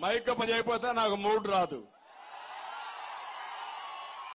మైకమ్మ అయిపోతే నాకు మూడు రాదు.